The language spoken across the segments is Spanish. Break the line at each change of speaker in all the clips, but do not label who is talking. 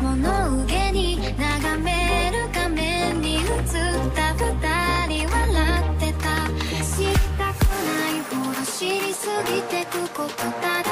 物憂に眺める画面に映った二人笑ってた。知りたくないほど知りすぎてくことだ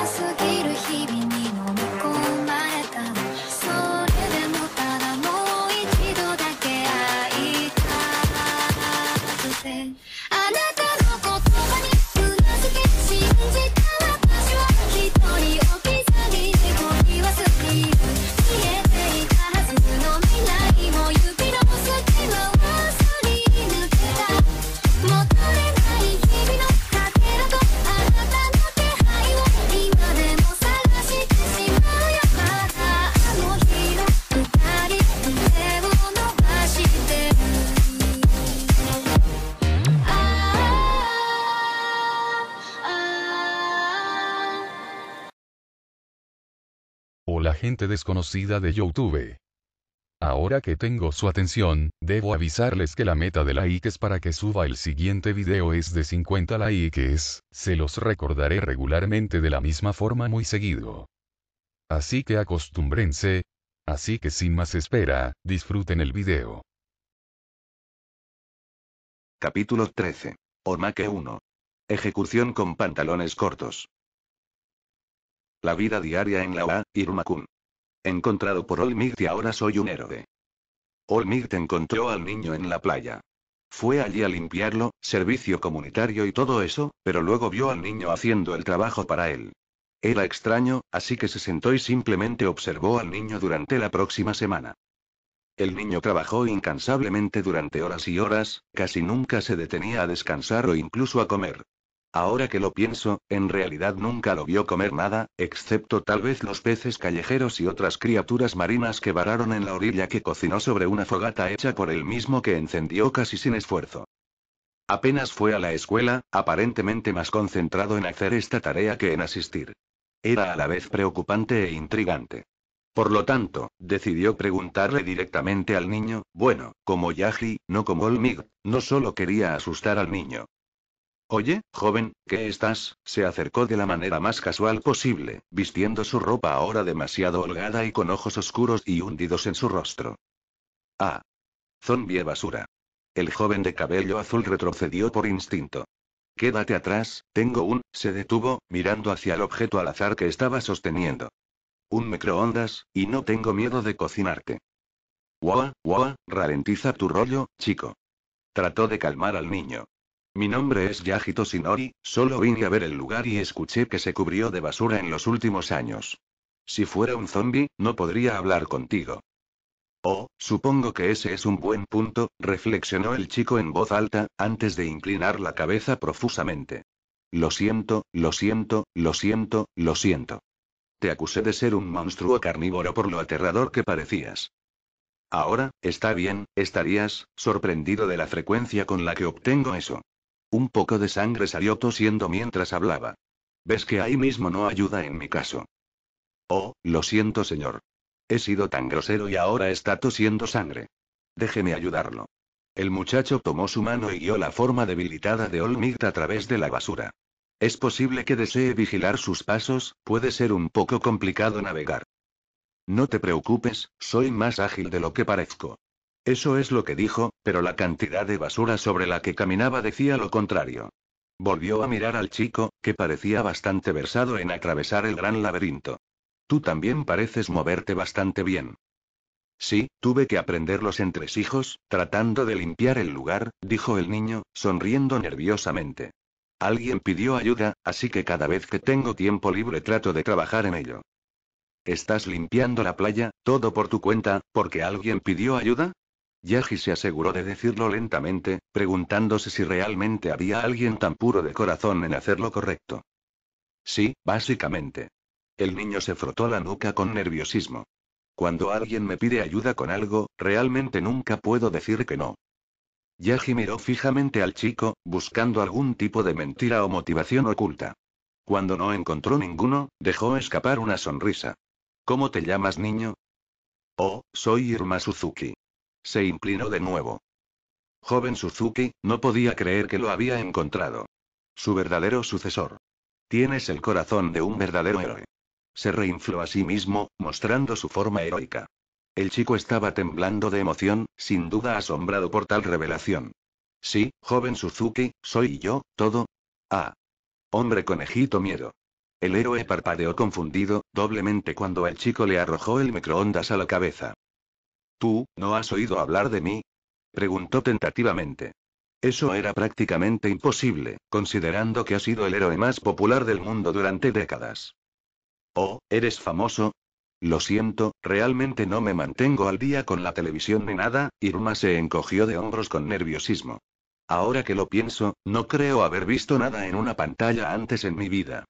desconocida de YouTube. Ahora que tengo su atención, debo avisarles que la meta de likes para que suba el siguiente video es de 50 likes, se los recordaré regularmente de la misma forma muy seguido. Así que acostúmbrense, así que sin más espera, disfruten el video.
Capítulo 13. Ormake 1. Ejecución con pantalones cortos. La vida diaria en la UA, Irmakun. Encontrado por Olmigt y ahora soy un héroe. Olmigt encontró al niño en la playa. Fue allí a limpiarlo, servicio comunitario y todo eso, pero luego vio al niño haciendo el trabajo para él. Era extraño, así que se sentó y simplemente observó al niño durante la próxima semana. El niño trabajó incansablemente durante horas y horas, casi nunca se detenía a descansar o incluso a comer. Ahora que lo pienso, en realidad nunca lo vio comer nada, excepto tal vez los peces callejeros y otras criaturas marinas que vararon en la orilla que cocinó sobre una fogata hecha por él mismo que encendió casi sin esfuerzo. Apenas fue a la escuela, aparentemente más concentrado en hacer esta tarea que en asistir. Era a la vez preocupante e intrigante. Por lo tanto, decidió preguntarle directamente al niño, bueno, como Yaji, no como Olmig, no solo quería asustar al niño. Oye, joven, ¿qué estás? Se acercó de la manera más casual posible, vistiendo su ropa ahora demasiado holgada y con ojos oscuros y hundidos en su rostro. Ah. Zombie basura. El joven de cabello azul retrocedió por instinto. Quédate atrás, tengo un, se detuvo, mirando hacia el objeto al azar que estaba sosteniendo. Un microondas, y no tengo miedo de cocinarte. Guau, guau, ralentiza tu rollo, chico. Trató de calmar al niño. Mi nombre es Yagito Shinori, solo vine a ver el lugar y escuché que se cubrió de basura en los últimos años. Si fuera un zombie, no podría hablar contigo. Oh, supongo que ese es un buen punto, reflexionó el chico en voz alta, antes de inclinar la cabeza profusamente. Lo siento, lo siento, lo siento, lo siento. Te acusé de ser un monstruo carnívoro por lo aterrador que parecías. Ahora, está bien, estarías, sorprendido de la frecuencia con la que obtengo eso. Un poco de sangre salió tosiendo mientras hablaba. Ves que ahí mismo no ayuda en mi caso. Oh, lo siento, señor. He sido tan grosero y ahora está tosiendo sangre. Déjeme ayudarlo. El muchacho tomó su mano y guió la forma debilitada de Olmigt a través de la basura. Es posible que desee vigilar sus pasos, puede ser un poco complicado navegar. No te preocupes, soy más ágil de lo que parezco. Eso es lo que dijo, pero la cantidad de basura sobre la que caminaba decía lo contrario. Volvió a mirar al chico, que parecía bastante versado en atravesar el gran laberinto. Tú también pareces moverte bastante bien. Sí, tuve que aprender los entresijos, tratando de limpiar el lugar, dijo el niño, sonriendo nerviosamente. Alguien pidió ayuda, así que cada vez que tengo tiempo libre trato de trabajar en ello. ¿Estás limpiando la playa, todo por tu cuenta, porque alguien pidió ayuda? Yaji se aseguró de decirlo lentamente, preguntándose si realmente había alguien tan puro de corazón en hacer lo correcto. Sí, básicamente. El niño se frotó la nuca con nerviosismo. Cuando alguien me pide ayuda con algo, realmente nunca puedo decir que no. Yaji miró fijamente al chico, buscando algún tipo de mentira o motivación oculta. Cuando no encontró ninguno, dejó escapar una sonrisa. ¿Cómo te llamas, niño? Oh, soy Irma Suzuki. Se inclinó de nuevo. Joven Suzuki, no podía creer que lo había encontrado. Su verdadero sucesor. Tienes el corazón de un verdadero héroe. Se reinfló a sí mismo, mostrando su forma heroica. El chico estaba temblando de emoción, sin duda asombrado por tal revelación. Sí, joven Suzuki, soy yo, todo. Ah. Hombre conejito miedo. El héroe parpadeó confundido, doblemente cuando el chico le arrojó el microondas a la cabeza. ¿Tú, no has oído hablar de mí? preguntó tentativamente. Eso era prácticamente imposible, considerando que ha sido el héroe más popular del mundo durante décadas. Oh, ¿eres famoso? Lo siento, realmente no me mantengo al día con la televisión ni nada, Irma se encogió de hombros con nerviosismo. Ahora que lo pienso, no creo haber visto nada en una pantalla antes en mi vida.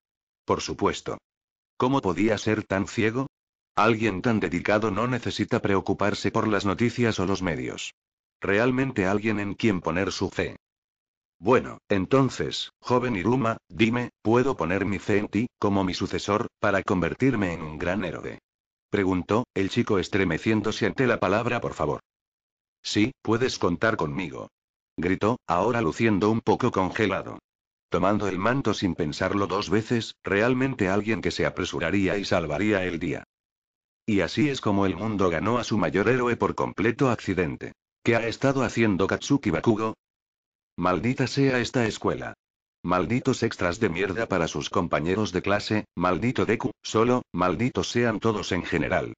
Por supuesto. ¿Cómo podía ser tan ciego? Alguien tan dedicado no necesita preocuparse por las noticias o los medios. Realmente alguien en quien poner su fe. Bueno, entonces, joven Iruma, dime, ¿puedo poner mi fe en ti, como mi sucesor, para convertirme en un gran héroe? Preguntó, el chico estremeciéndose ante la palabra por favor. Sí, puedes contar conmigo. Gritó, ahora luciendo un poco congelado. Tomando el manto sin pensarlo dos veces, realmente alguien que se apresuraría y salvaría el día. Y así es como el mundo ganó a su mayor héroe por completo accidente. ¿Qué ha estado haciendo Katsuki Bakugo? Maldita sea esta escuela. Malditos extras de mierda para sus compañeros de clase, maldito Deku, solo, malditos sean todos en general.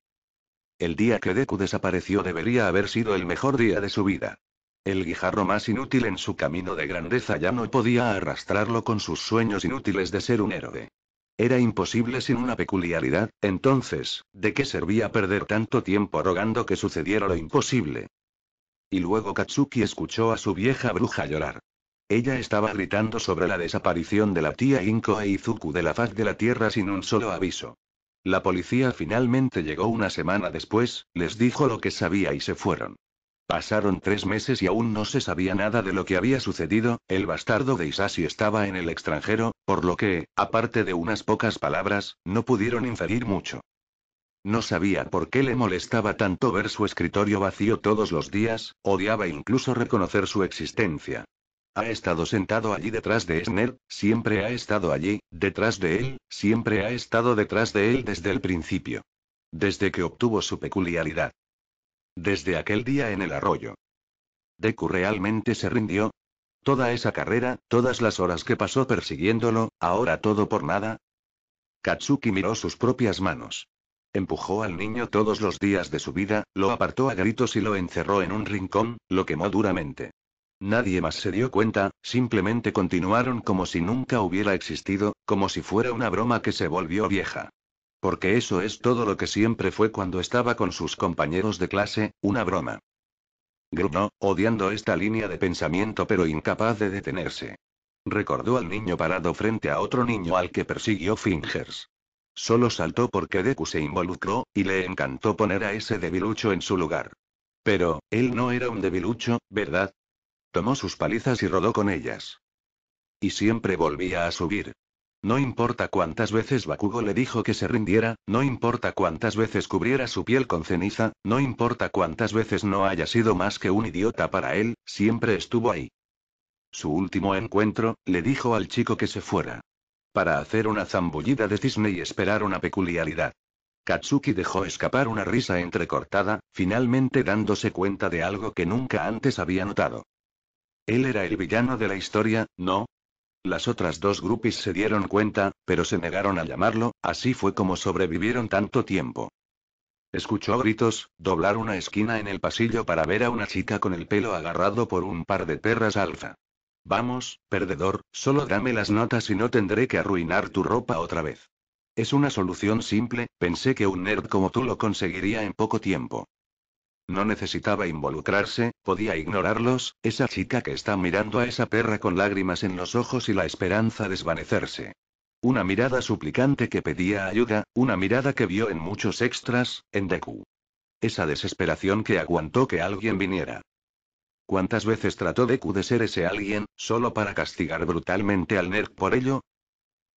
El día que Deku desapareció debería haber sido el mejor día de su vida. El guijarro más inútil en su camino de grandeza ya no podía arrastrarlo con sus sueños inútiles de ser un héroe. Era imposible sin una peculiaridad, entonces, ¿de qué servía perder tanto tiempo rogando que sucediera lo imposible? Y luego Katsuki escuchó a su vieja bruja llorar. Ella estaba gritando sobre la desaparición de la tía Inko e Izuku de la faz de la tierra sin un solo aviso. La policía finalmente llegó una semana después, les dijo lo que sabía y se fueron. Pasaron tres meses y aún no se sabía nada de lo que había sucedido, el bastardo de Isashi estaba en el extranjero, por lo que, aparte de unas pocas palabras, no pudieron inferir mucho. No sabía por qué le molestaba tanto ver su escritorio vacío todos los días, odiaba incluso reconocer su existencia. Ha estado sentado allí detrás de Esner, siempre ha estado allí, detrás de él, siempre ha estado detrás de él desde el principio. Desde que obtuvo su peculiaridad. Desde aquel día en el arroyo. Deku realmente se rindió. Toda esa carrera, todas las horas que pasó persiguiéndolo, ahora todo por nada. Katsuki miró sus propias manos. Empujó al niño todos los días de su vida, lo apartó a gritos y lo encerró en un rincón, lo quemó duramente. Nadie más se dio cuenta, simplemente continuaron como si nunca hubiera existido, como si fuera una broma que se volvió vieja. Porque eso es todo lo que siempre fue cuando estaba con sus compañeros de clase, una broma. Grunó, odiando esta línea de pensamiento pero incapaz de detenerse. Recordó al niño parado frente a otro niño al que persiguió Fingers. Solo saltó porque Deku se involucró, y le encantó poner a ese debilucho en su lugar. Pero, él no era un debilucho, ¿verdad? Tomó sus palizas y rodó con ellas. Y siempre volvía a subir. No importa cuántas veces Bakugo le dijo que se rindiera, no importa cuántas veces cubriera su piel con ceniza, no importa cuántas veces no haya sido más que un idiota para él, siempre estuvo ahí. Su último encuentro, le dijo al chico que se fuera para hacer una zambullida de cisne y esperar una peculiaridad. Katsuki dejó escapar una risa entrecortada, finalmente dándose cuenta de algo que nunca antes había notado. Él era el villano de la historia, ¿no? Las otras dos groupies se dieron cuenta, pero se negaron a llamarlo, así fue como sobrevivieron tanto tiempo. Escuchó gritos, doblar una esquina en el pasillo para ver a una chica con el pelo agarrado por un par de perras alfa. Vamos, perdedor, solo dame las notas y no tendré que arruinar tu ropa otra vez. Es una solución simple, pensé que un nerd como tú lo conseguiría en poco tiempo. No necesitaba involucrarse, podía ignorarlos, esa chica que está mirando a esa perra con lágrimas en los ojos y la esperanza desvanecerse. Una mirada suplicante que pedía ayuda, una mirada que vio en muchos extras, en Deku. Esa desesperación que aguantó que alguien viniera. ¿Cuántas veces trató Deku de ser ese alguien, solo para castigar brutalmente al nerd por ello?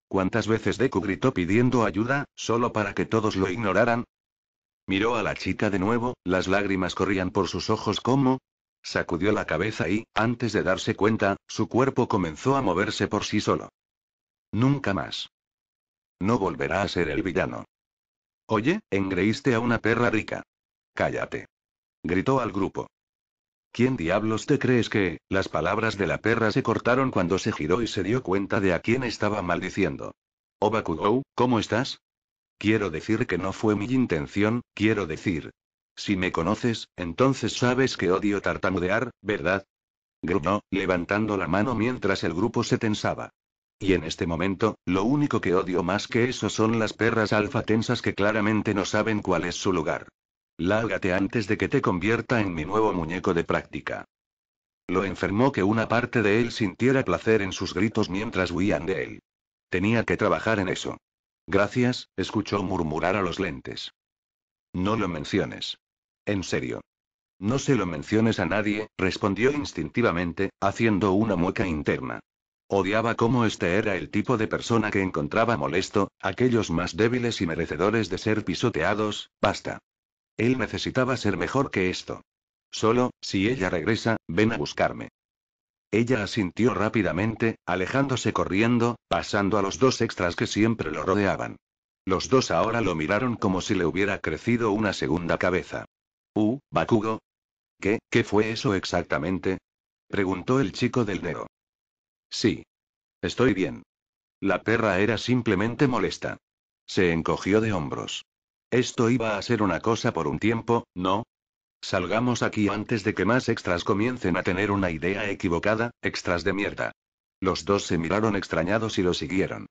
¿Cuántas veces Deku gritó pidiendo ayuda, solo para que todos lo ignoraran? Miró a la chica de nuevo, las lágrimas corrían por sus ojos como... Sacudió la cabeza y, antes de darse cuenta, su cuerpo comenzó a moverse por sí solo. Nunca más. No volverá a ser el villano. Oye, engreíste a una perra rica. Cállate. Gritó al grupo. ¿Quién diablos te crees que? Las palabras de la perra se cortaron cuando se giró y se dio cuenta de a quién estaba maldiciendo. Obakugou, ¿cómo estás? Quiero decir que no fue mi intención, quiero decir. Si me conoces, entonces sabes que odio tartamudear, ¿verdad? Gruñó, levantando la mano mientras el grupo se tensaba. Y en este momento, lo único que odio más que eso son las perras alfa tensas que claramente no saben cuál es su lugar. Lárgate antes de que te convierta en mi nuevo muñeco de práctica. Lo enfermó que una parte de él sintiera placer en sus gritos mientras huían de él. Tenía que trabajar en eso. Gracias, escuchó murmurar a los lentes. No lo menciones. En serio. No se lo menciones a nadie, respondió instintivamente, haciendo una mueca interna. Odiaba cómo este era el tipo de persona que encontraba molesto, aquellos más débiles y merecedores de ser pisoteados, basta. Él necesitaba ser mejor que esto. Solo, si ella regresa, ven a buscarme. Ella asintió rápidamente, alejándose corriendo, pasando a los dos extras que siempre lo rodeaban. Los dos ahora lo miraron como si le hubiera crecido una segunda cabeza. Uh, Bakugo. ¿Qué, qué fue eso exactamente? preguntó el chico del Nero. Sí. Estoy bien. La perra era simplemente molesta. Se encogió de hombros. Esto iba a ser una cosa por un tiempo, ¿no? Salgamos aquí antes de que más extras comiencen a tener una idea equivocada, extras de mierda. Los dos se miraron extrañados y lo siguieron.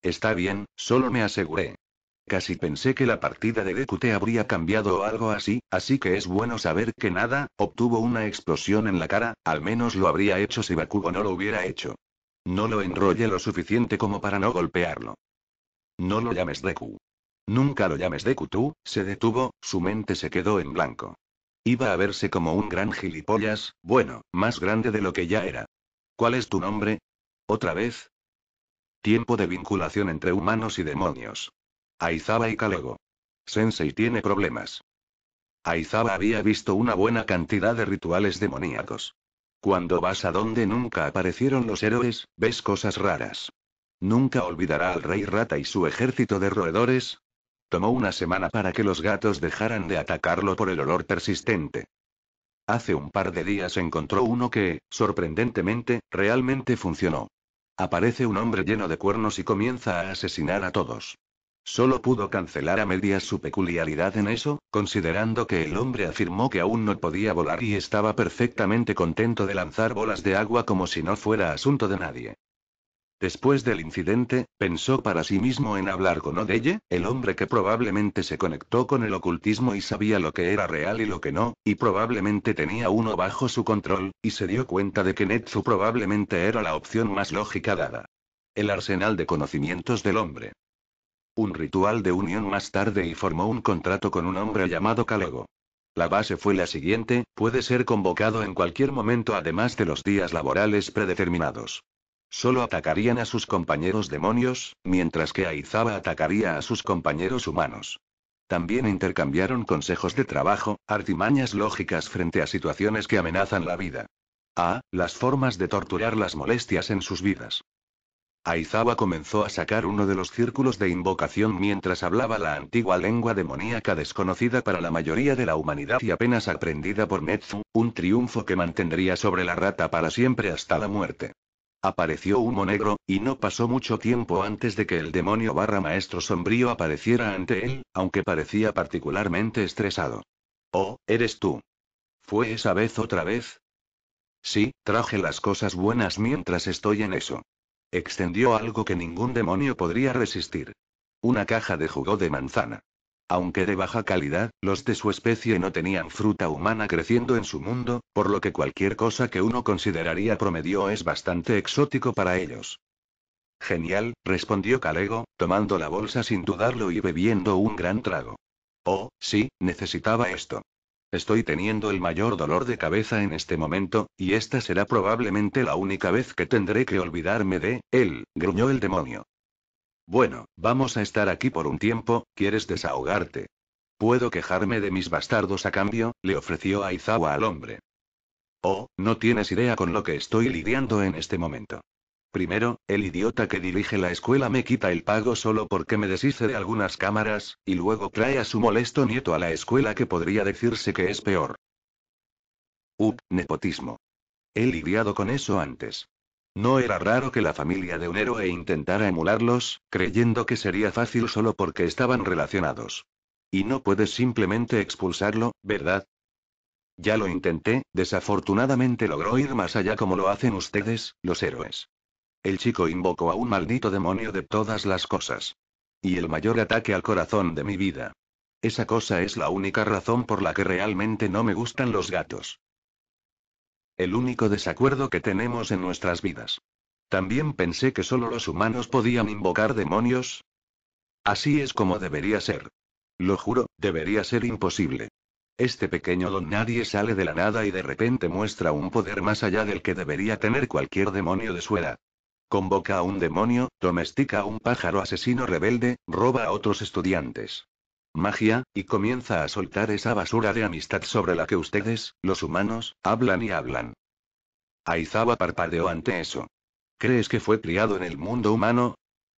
Está bien, solo me aseguré. Casi pensé que la partida de DQT habría cambiado o algo así, así que es bueno saber que nada, obtuvo una explosión en la cara, al menos lo habría hecho si Bakugo no lo hubiera hecho. No lo enrolle lo suficiente como para no golpearlo. No lo llames Deku. Nunca lo llames de Kutu, se detuvo, su mente se quedó en blanco. Iba a verse como un gran gilipollas, bueno, más grande de lo que ya era. ¿Cuál es tu nombre? ¿Otra vez? Tiempo de vinculación entre humanos y demonios. Aizawa y Kalego. Sensei tiene problemas. Aizawa había visto una buena cantidad de rituales demoníacos. Cuando vas a donde nunca aparecieron los héroes, ves cosas raras. Nunca olvidará al rey rata y su ejército de roedores, Tomó una semana para que los gatos dejaran de atacarlo por el olor persistente. Hace un par de días encontró uno que, sorprendentemente, realmente funcionó. Aparece un hombre lleno de cuernos y comienza a asesinar a todos. Solo pudo cancelar a medias su peculiaridad en eso, considerando que el hombre afirmó que aún no podía volar y estaba perfectamente contento de lanzar bolas de agua como si no fuera asunto de nadie. Después del incidente, pensó para sí mismo en hablar con Odeye, el hombre que probablemente se conectó con el ocultismo y sabía lo que era real y lo que no, y probablemente tenía uno bajo su control, y se dio cuenta de que Netsu probablemente era la opción más lógica dada. El arsenal de conocimientos del hombre. Un ritual de unión más tarde y formó un contrato con un hombre llamado Kalego. La base fue la siguiente, puede ser convocado en cualquier momento además de los días laborales predeterminados. Solo atacarían a sus compañeros demonios, mientras que Aizawa atacaría a sus compañeros humanos. También intercambiaron consejos de trabajo, artimañas lógicas frente a situaciones que amenazan la vida. A. Las formas de torturar las molestias en sus vidas. Aizawa comenzó a sacar uno de los círculos de invocación mientras hablaba la antigua lengua demoníaca desconocida para la mayoría de la humanidad y apenas aprendida por Netsu, un triunfo que mantendría sobre la rata para siempre hasta la muerte. Apareció humo negro, y no pasó mucho tiempo antes de que el demonio barra maestro sombrío apareciera ante él, aunque parecía particularmente estresado. Oh, eres tú. ¿Fue esa vez otra vez? Sí, traje las cosas buenas mientras estoy en eso. Extendió algo que ningún demonio podría resistir. Una caja de jugo de manzana. Aunque de baja calidad, los de su especie no tenían fruta humana creciendo en su mundo, por lo que cualquier cosa que uno consideraría promedio es bastante exótico para ellos. Genial, respondió Calego, tomando la bolsa sin dudarlo y bebiendo un gran trago. Oh, sí, necesitaba esto. Estoy teniendo el mayor dolor de cabeza en este momento, y esta será probablemente la única vez que tendré que olvidarme de él, gruñó el demonio. Bueno, vamos a estar aquí por un tiempo, ¿quieres desahogarte? ¿Puedo quejarme de mis bastardos a cambio? le ofreció Aizawa al hombre. Oh, no tienes idea con lo que estoy lidiando en este momento. Primero, el idiota que dirige la escuela me quita el pago solo porque me deshice de algunas cámaras, y luego trae a su molesto nieto a la escuela que podría decirse que es peor. Up, nepotismo. He lidiado con eso antes. No era raro que la familia de un héroe intentara emularlos, creyendo que sería fácil solo porque estaban relacionados. Y no puedes simplemente expulsarlo, ¿verdad? Ya lo intenté, desafortunadamente logró ir más allá como lo hacen ustedes, los héroes. El chico invocó a un maldito demonio de todas las cosas. Y el mayor ataque al corazón de mi vida. Esa cosa es la única razón por la que realmente no me gustan los gatos. El único desacuerdo que tenemos en nuestras vidas. También pensé que solo los humanos podían invocar demonios. Así es como debería ser. Lo juro, debería ser imposible. Este pequeño don nadie sale de la nada y de repente muestra un poder más allá del que debería tener cualquier demonio de su edad. Convoca a un demonio, domestica a un pájaro asesino rebelde, roba a otros estudiantes. Magia, y comienza a soltar esa basura de amistad sobre la que ustedes, los humanos, hablan y hablan. Aizawa parpadeó ante eso. ¿Crees que fue criado en el mundo humano?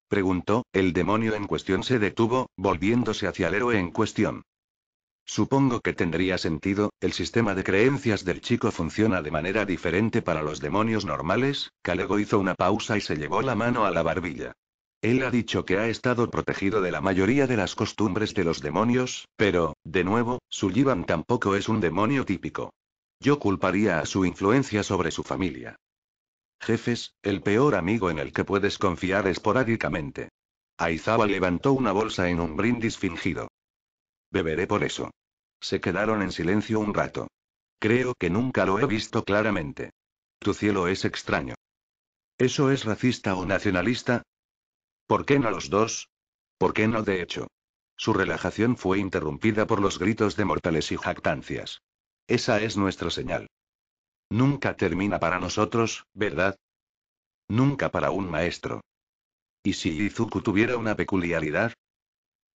Preguntó, el demonio en cuestión se detuvo, volviéndose hacia el héroe en cuestión. Supongo que tendría sentido, el sistema de creencias del chico funciona de manera diferente para los demonios normales, Calego hizo una pausa y se llevó la mano a la barbilla. Él ha dicho que ha estado protegido de la mayoría de las costumbres de los demonios, pero, de nuevo, Sullivan tampoco es un demonio típico. Yo culparía a su influencia sobre su familia. Jefes, el peor amigo en el que puedes confiar esporádicamente. Aizawa levantó una bolsa en un brindis fingido. Beberé por eso. Se quedaron en silencio un rato. Creo que nunca lo he visto claramente. Tu cielo es extraño. ¿Eso es racista o nacionalista? ¿Por qué no los dos? ¿Por qué no de hecho? Su relajación fue interrumpida por los gritos de mortales y jactancias. Esa es nuestra señal. Nunca termina para nosotros, ¿verdad? Nunca para un maestro. ¿Y si Izuku tuviera una peculiaridad?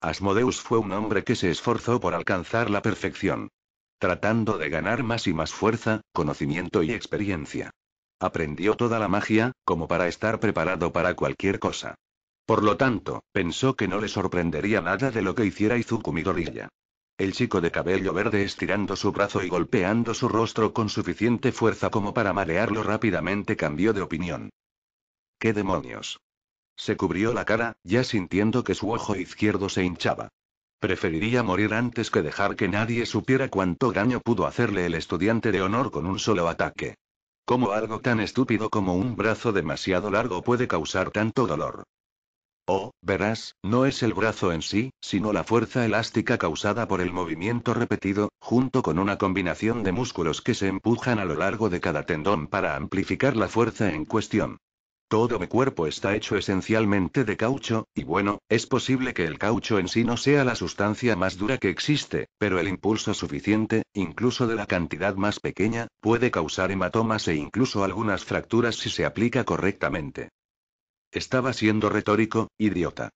Asmodeus fue un hombre que se esforzó por alcanzar la perfección. Tratando de ganar más y más fuerza, conocimiento y experiencia. Aprendió toda la magia, como para estar preparado para cualquier cosa. Por lo tanto, pensó que no le sorprendería nada de lo que hiciera Izuku Midoriya. El chico de cabello verde estirando su brazo y golpeando su rostro con suficiente fuerza como para marearlo rápidamente cambió de opinión. ¿Qué demonios? Se cubrió la cara, ya sintiendo que su ojo izquierdo se hinchaba. Preferiría morir antes que dejar que nadie supiera cuánto daño pudo hacerle el estudiante de honor con un solo ataque. ¿Cómo algo tan estúpido como un brazo demasiado largo puede causar tanto dolor? Oh, verás, no es el brazo en sí, sino la fuerza elástica causada por el movimiento repetido, junto con una combinación de músculos que se empujan a lo largo de cada tendón para amplificar la fuerza en cuestión. Todo mi cuerpo está hecho esencialmente de caucho, y bueno, es posible que el caucho en sí no sea la sustancia más dura que existe, pero el impulso suficiente, incluso de la cantidad más pequeña, puede causar hematomas e incluso algunas fracturas si se aplica correctamente. Estaba siendo retórico, idiota.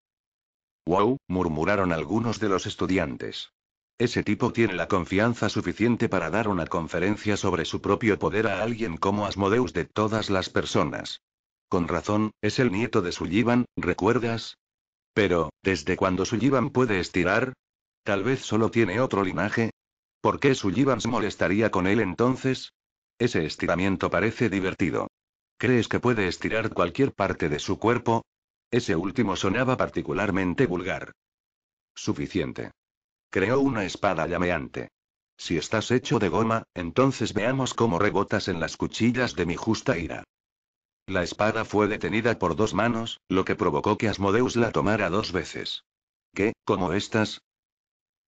Wow, murmuraron algunos de los estudiantes. Ese tipo tiene la confianza suficiente para dar una conferencia sobre su propio poder a alguien como Asmodeus de todas las personas. Con razón, es el nieto de Sullivan, ¿recuerdas? Pero, ¿desde cuándo Sullivan puede estirar? Tal vez solo tiene otro linaje. ¿Por qué Sullivan se molestaría con él entonces? Ese estiramiento parece divertido. ¿Crees que puede estirar cualquier parte de su cuerpo? Ese último sonaba particularmente vulgar. Suficiente. Creó una espada llameante. Si estás hecho de goma, entonces veamos cómo rebotas en las cuchillas de mi justa ira. La espada fue detenida por dos manos, lo que provocó que Asmodeus la tomara dos veces. ¿Qué, como estas?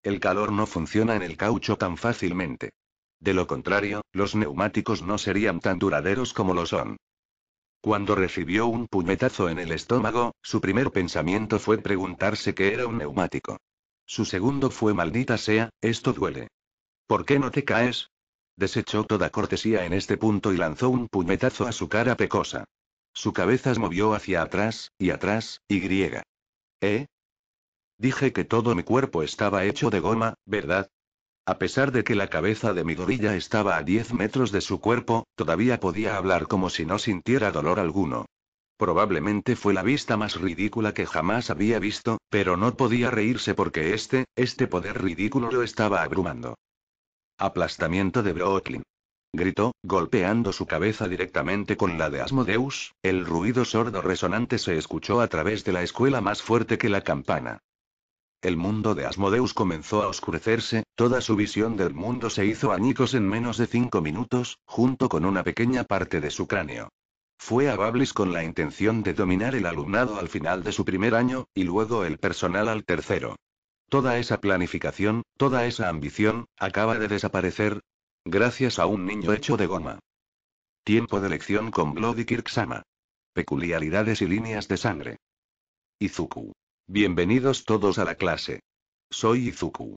El calor no funciona en el caucho tan fácilmente. De lo contrario, los neumáticos no serían tan duraderos como lo son. Cuando recibió un puñetazo en el estómago, su primer pensamiento fue preguntarse qué era un neumático. Su segundo fue maldita sea, esto duele. ¿Por qué no te caes? Desechó toda cortesía en este punto y lanzó un puñetazo a su cara pecosa. Su cabeza se movió hacia atrás, y atrás, y griega. ¿Eh? Dije que todo mi cuerpo estaba hecho de goma, ¿verdad? A pesar de que la cabeza de mi gorilla estaba a 10 metros de su cuerpo, todavía podía hablar como si no sintiera dolor alguno. Probablemente fue la vista más ridícula que jamás había visto, pero no podía reírse porque este, este poder ridículo lo estaba abrumando. Aplastamiento de Brooklyn. Gritó, golpeando su cabeza directamente con la de Asmodeus, el ruido sordo resonante se escuchó a través de la escuela más fuerte que la campana. El mundo de Asmodeus comenzó a oscurecerse, toda su visión del mundo se hizo añicos en menos de cinco minutos, junto con una pequeña parte de su cráneo. Fue a Bablis con la intención de dominar el alumnado al final de su primer año, y luego el personal al tercero. Toda esa planificación, toda esa ambición, acaba de desaparecer. Gracias a un niño hecho de goma. Tiempo de lección con Bloody Kirksama. Peculiaridades y líneas de sangre. Izuku. Bienvenidos todos a la clase. Soy Izuku.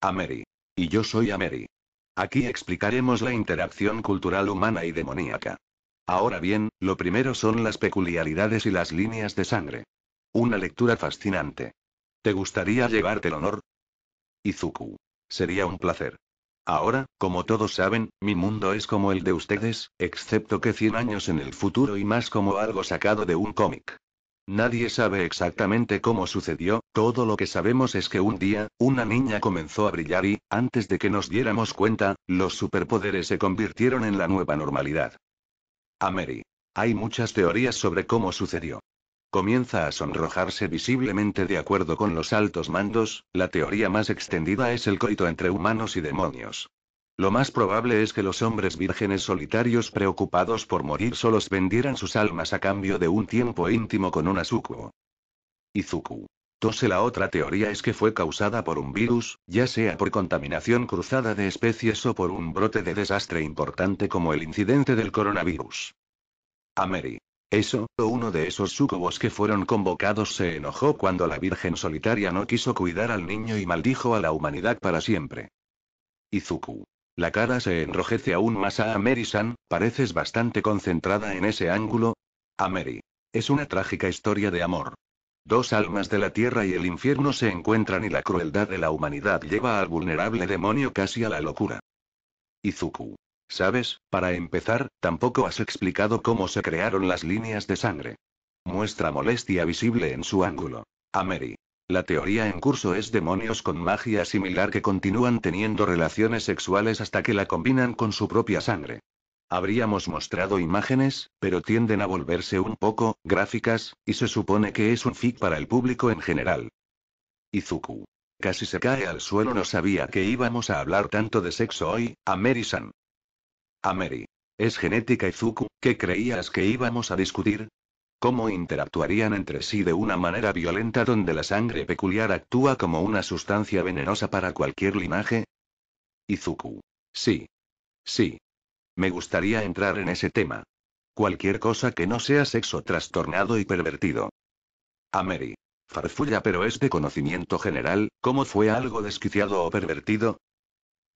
Ameri. Y yo soy Ameri. Aquí explicaremos la interacción cultural humana y demoníaca. Ahora bien, lo primero son las peculiaridades y las líneas de sangre. Una lectura fascinante. ¿Te gustaría llevarte el honor? Izuku. Sería un placer. Ahora, como todos saben, mi mundo es como el de ustedes, excepto que 100 años en el futuro y más como algo sacado de un cómic. Nadie sabe exactamente cómo sucedió, todo lo que sabemos es que un día, una niña comenzó a brillar y, antes de que nos diéramos cuenta, los superpoderes se convirtieron en la nueva normalidad. A Mary. Hay muchas teorías sobre cómo sucedió. Comienza a sonrojarse visiblemente de acuerdo con los altos mandos, la teoría más extendida es el coito entre humanos y demonios. Lo más probable es que los hombres vírgenes solitarios preocupados por morir solos vendieran sus almas a cambio de un tiempo íntimo con una sucubo. Izuku. Tose la otra teoría es que fue causada por un virus, ya sea por contaminación cruzada de especies o por un brote de desastre importante como el incidente del coronavirus. Ameri. Eso, uno de esos sucubos que fueron convocados se enojó cuando la Virgen solitaria no quiso cuidar al niño y maldijo a la humanidad para siempre. Izuku. La cara se enrojece aún más a Ameri-san, pareces bastante concentrada en ese ángulo. Ameri. Es una trágica historia de amor. Dos almas de la tierra y el infierno se encuentran y la crueldad de la humanidad lleva al vulnerable demonio casi a la locura. Izuku. ¿Sabes? Para empezar, tampoco has explicado cómo se crearon las líneas de sangre. Muestra molestia visible en su ángulo. Ameri. La teoría en curso es demonios con magia similar que continúan teniendo relaciones sexuales hasta que la combinan con su propia sangre. Habríamos mostrado imágenes, pero tienden a volverse un poco gráficas, y se supone que es un fic para el público en general. Izuku. Casi se cae al suelo, no sabía que íbamos a hablar tanto de sexo hoy, Ameri-san. Ameri. ¿Es genética Izuku, ¿qué creías que íbamos a discutir? ¿Cómo interactuarían entre sí de una manera violenta donde la sangre peculiar actúa como una sustancia venenosa para cualquier linaje? Izuku. Sí. Sí. Me gustaría entrar en ese tema. Cualquier cosa que no sea sexo trastornado y pervertido. Ameri. Farfulla, pero es de conocimiento general, ¿cómo fue algo desquiciado o pervertido?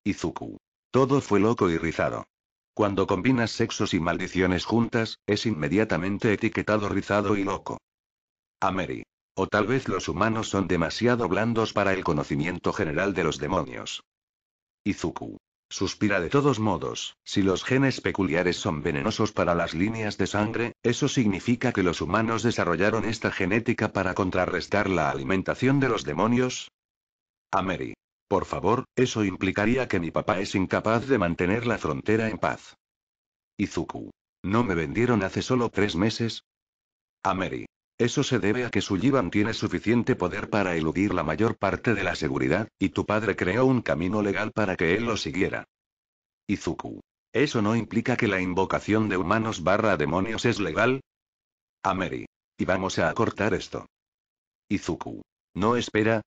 Izuku. Todo fue loco y rizado. Cuando combinas sexos y maldiciones juntas, es inmediatamente etiquetado rizado y loco. Ameri. O tal vez los humanos son demasiado blandos para el conocimiento general de los demonios. Izuku. Suspira de todos modos, si los genes peculiares son venenosos para las líneas de sangre, eso significa que los humanos desarrollaron esta genética para contrarrestar la alimentación de los demonios. Ameri. Por favor, eso implicaría que mi papá es incapaz de mantener la frontera en paz. Izuku. ¿No me vendieron hace solo tres meses? Ameri. Eso se debe a que Sullivan tiene suficiente poder para eludir la mayor parte de la seguridad, y tu padre creó un camino legal para que él lo siguiera. Izuku. ¿Eso no implica que la invocación de humanos barra demonios es legal? Ameri. Y vamos a acortar esto. Izuku. No espera,